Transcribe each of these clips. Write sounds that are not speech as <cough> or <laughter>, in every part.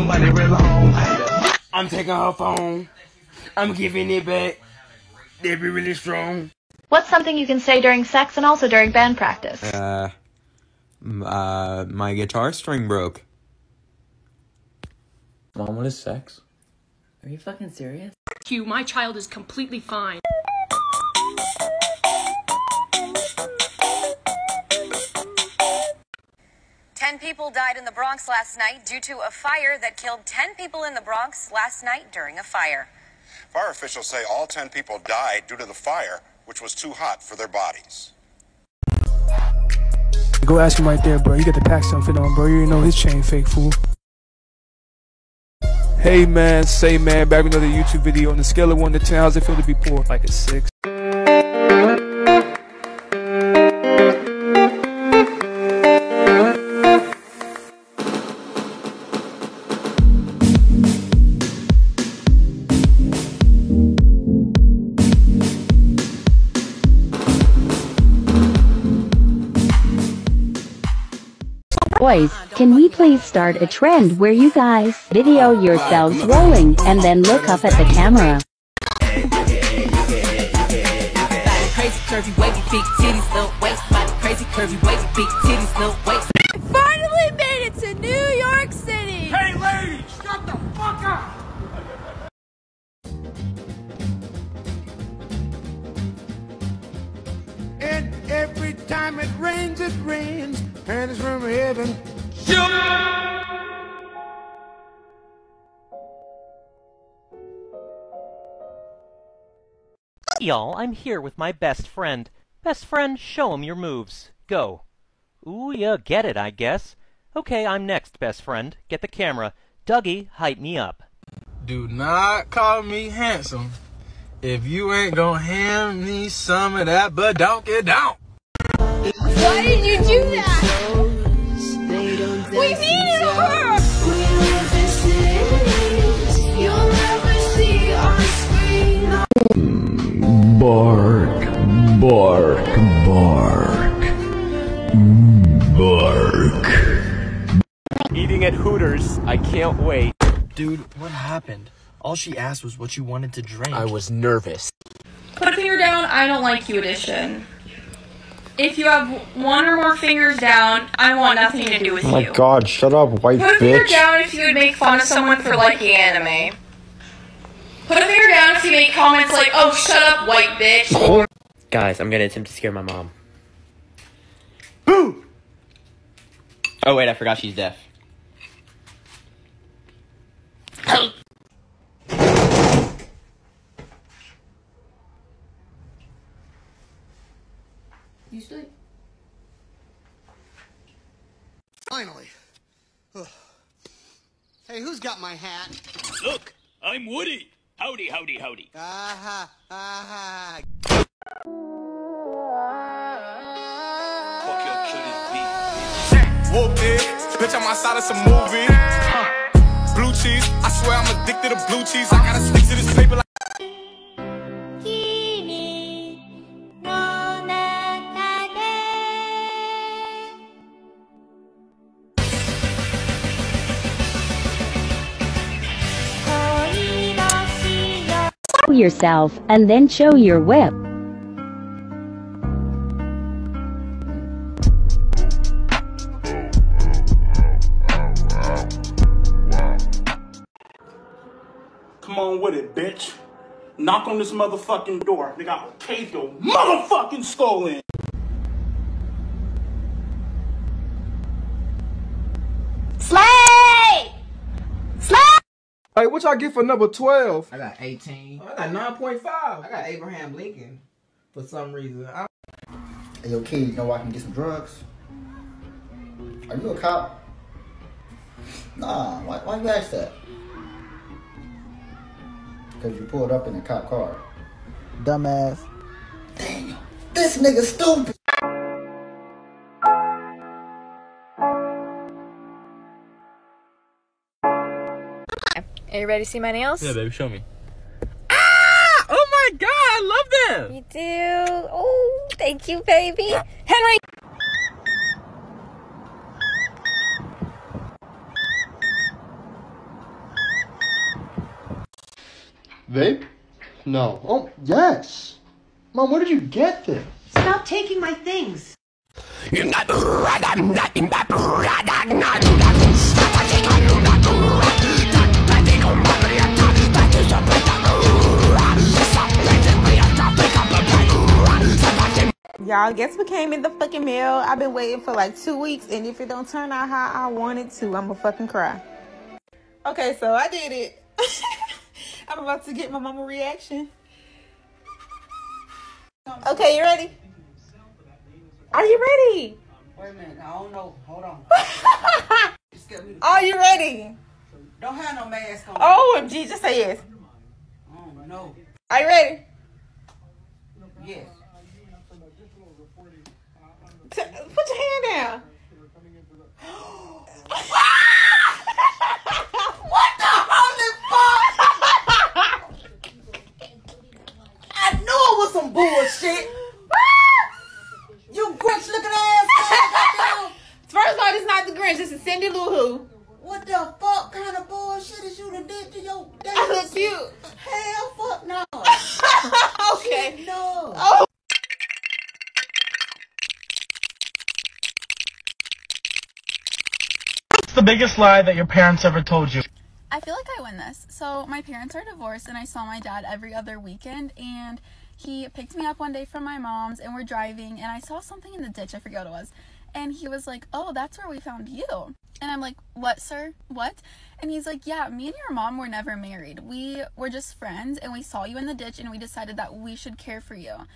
Somebody real long. I'm taking her phone. I'm giving it back. They be really strong. What's something you can say during sex and also during band practice? Uh, uh, my guitar string broke. Mom, what is sex? Are you fucking serious? You, my child is completely fine. People died in the Bronx last night due to a fire that killed 10 people in the Bronx last night during a fire. Fire officials say all 10 people died due to the fire, which was too hot for their bodies. Go ask him right there, bro. You got the pack something on, bro. You already know his chain fake, fool. Hey man, say man, back with another YouTube video. On the scale of 1 to 10, how's it feel to be poor? Like a 6. Boys, can we please start a trend where you guys video yourselves rolling and then look up at the camera? Crazy curvy wavy big titties, little waist. Body crazy curvy wavy big titties, little waist. Finally made it to New York City! Hey, ladies, shut the fuck up! And every time it rains, it rains. And it's from heaven. Y'all, I'm here with my best friend. Best friend, show him your moves. Go. Ooh, yeah, get it, I guess. Okay, I'm next, best friend. Get the camera. Dougie, hype me up. Do not call me handsome if you ain't gonna hand me some of that, but don't get down. Why did you do that? We needed her! You'll never see our bark, bark, bark. Bark. Eating at Hooters. I can't wait. Dude, what happened? All she asked was what you wanted to drink. I was nervous. Put a finger down, I don't like you edition. If you have one or more fingers down, I want nothing to do with Oh my you. god, shut up, white Put a finger bitch. down if you would make fun of someone for liking anime. Put a finger down if you make comments like, oh, shut up, white bitch. Oh. Guys, I'm gonna attempt to scare my mom. Boo! Oh wait, I forgot she's deaf. Finally. Ugh. Hey, who's got my hat? Look, I'm Woody. Howdy, howdy, howdy. Aha, aha. Fuck your kid Whoop it, bitch, I'm outside of some movie. Blue cheese, I swear I'm addicted to blue cheese. I gotta stick to this paper like. Yourself and then show your whip. Come on with it, bitch. Knock on this motherfucking door. Nigga, I'll cave your motherfucking skull in. Hey, what y'all get for number 12? I got 18. I got 9.5. I got Abraham Lincoln for some reason. I Hey, yo, kid, you know where I can get some drugs? Are you a cop? Nah, why, why you ask that? Because you pulled up in a cop car. Dumbass. Damn, this nigga stupid. Are you ready to see my nails? Yeah, baby, show me. Ah! Oh my god, I love them! You do. Oh, thank you, baby. Henry! Vape? No. Oh, yes! Mom, where did you get this? Stop taking my things! Y'all, guess what came in the fucking mail? I've been waiting for like two weeks, and if it don't turn out how I want it to, I'ma fucking cry. Okay, so I did it. <laughs> I'm about to get my mama reaction. Okay, you ready? Are you ready? Wait a minute, I don't know. Hold on. <laughs> Are you ready? Don't have no mask on. Oh, OMG, just say yes. Oh, no. Are you ready? Yes. Put your hand down. <laughs> What the holy fuck? I knew it was some bullshit. <laughs> you Grinch looking ass. First of all, this is not the Grinch. This is Cindy Lou Who. What the fuck kind of bullshit is you done did to your? I look cute. Hell fuck no. okay. Shit, no. Oh. The biggest lie that your parents ever told you? I feel like I win this. So my parents are divorced and I saw my dad every other weekend and he picked me up one day from my mom's and we're driving and I saw something in the ditch, I forget what it was. And he was like, "Oh, that's where we found you." And I'm like, "What, sir? What?" And he's like, "Yeah, me and your mom were never married. We were just friends and we saw you in the ditch and we decided that we should care for you."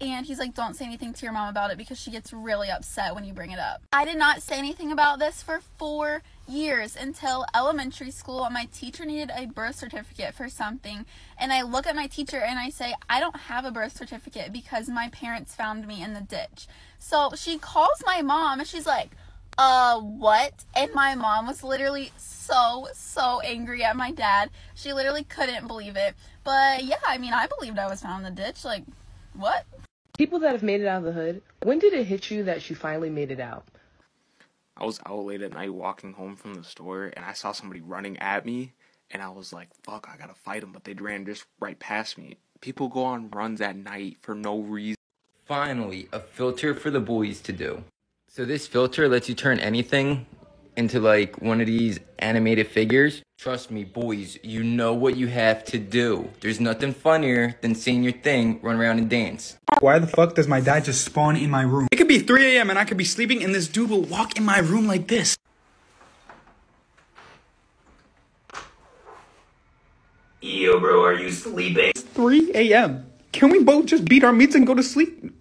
And he's like, don't say anything to your mom about it because she gets really upset when you bring it up. I did not say anything about this for four years until elementary school. My teacher needed a birth certificate for something. And I look at my teacher and I say, I don't have a birth certificate because my parents found me in the ditch. So she calls my mom and she's like, uh, what? And my mom was literally so, so angry at my dad. She literally couldn't believe it. But yeah, I mean, I believed I was found in the ditch. Like, what? People that have made it out of the hood, when did it hit you that she finally made it out? I was out late at night walking home from the store and I saw somebody running at me and I was like, fuck, I gotta fight them, but they ran just right past me. People go on runs at night for no reason. Finally, a filter for the boys to do. So this filter lets you turn anything into like one of these animated figures. Trust me, boys, you know what you have to do. There's nothing funnier than seeing your thing run around and dance. Why the fuck does my dad just spawn in my room? It could be 3 a.m. and I could be sleeping and this dude will walk in my room like this. Yo, bro, are you sleeping? It's 3 a.m. Can we both just beat our meats and go to sleep?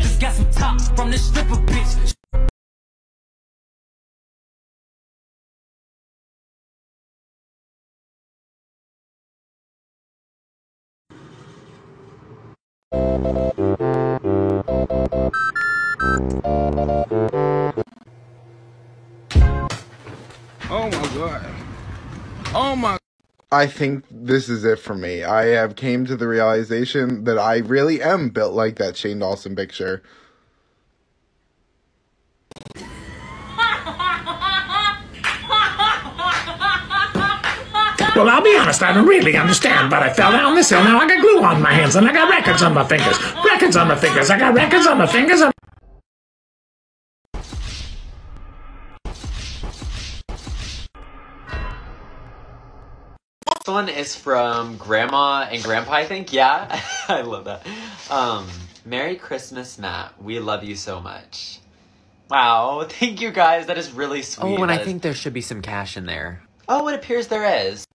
Just got some top from this stripper bitch. Oh my god. Oh my. I think this is it for me. I have came to the realization that I really am built like that Shane Dawson picture. Well, I'll be honest, I don't really understand, but I fell down this hill. Now I got glue on my hands and I got records on my fingers. Records on my fingers. I got records on my fingers. And- This one is from Grandma and Grandpa, I think. Yeah, <laughs> I love that. Um, Merry Christmas, Matt. We love you so much. Wow, thank you guys. That is really sweet. Oh, and I That is- think there should be some cash in there. Oh, it appears there is.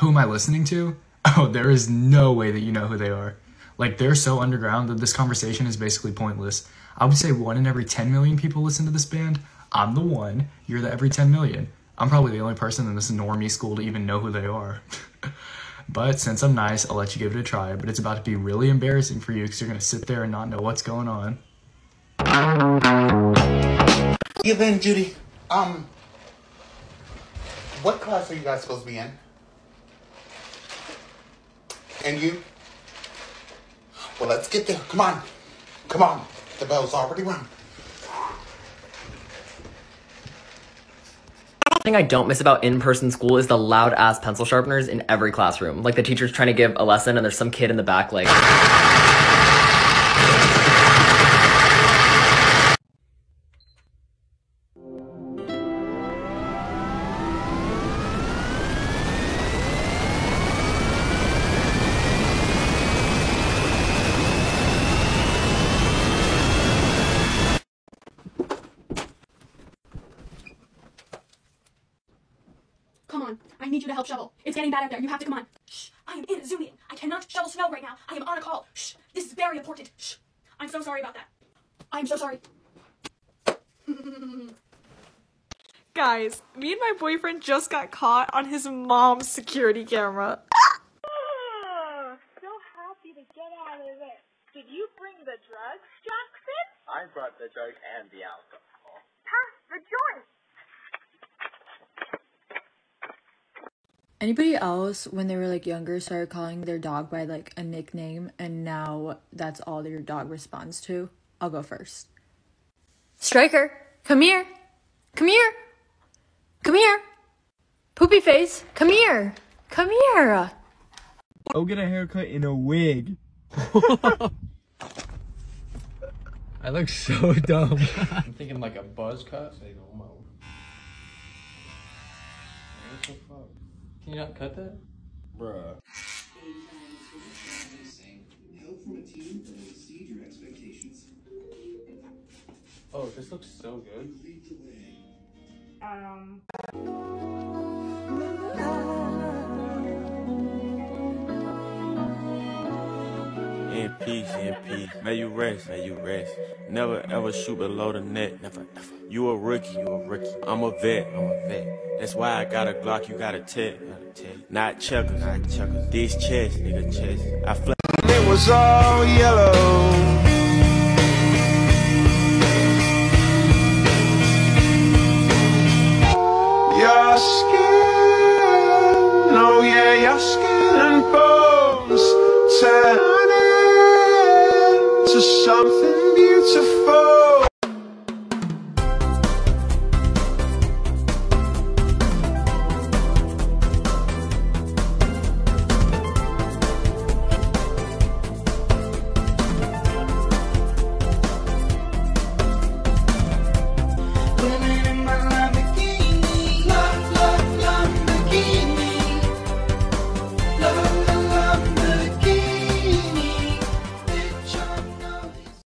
Who am I listening to? <laughs> Oh, there is no way that you know who they are. Like, they're so underground that this conversation is basically pointless. I would say one in every 10 million people listen to this band. I'm the one. You're the every 10 million. I'm probably the only person in this normie school to even know who they are. <laughs> but since I'm nice, I'll let you give it a try. But it's about to be really embarrassing for you because you're going to sit there and not know what's going on. You then, Judy. Um, what class are you guys supposed to be in? And you? Well, let's get there. Come on. Come on. The bell's already rung. thing I don't miss about in-person school is the loud ass pencil sharpeners in every classroom. Like the teacher's trying to give a lesson and there's some kid in the back like on, I need you to help shovel. It's getting bad out there. You have to come on. Shh, I am in a Zoom meeting. I cannot shovel snow right now. I am on a call. Shh, this is very important. Shh, I'm so sorry about that. I am so sorry. Guys, me and my boyfriend just got caught on his mom's security camera. so happy to get out of it. Did you bring the drugs, Jackson? I brought the drugs and the alcohol. Pass the joint. Anybody else, when they were like younger, started calling their dog by like a nickname and now that's all your dog responds to? I'll go first. Striker, come here. Come here. Come here. Poopy face, come here. Come here. Go get a haircut in a wig. <laughs> I look so dumb. I'm thinking like a buzz cut. So oh, you go, "Mo." What the fuck? Can you not cut that? Bruh. Oh, this looks so good. Um. Peace, in peace. May you rest, may you rest. Never ever shoot below the net. Never, never. You a rookie, you a rookie. I'm a vet, I'm a vet. That's why I got a Glock, you got a tech. Not checkers, not checkers. This chest, nigga, chest. I fly. It was all yellow.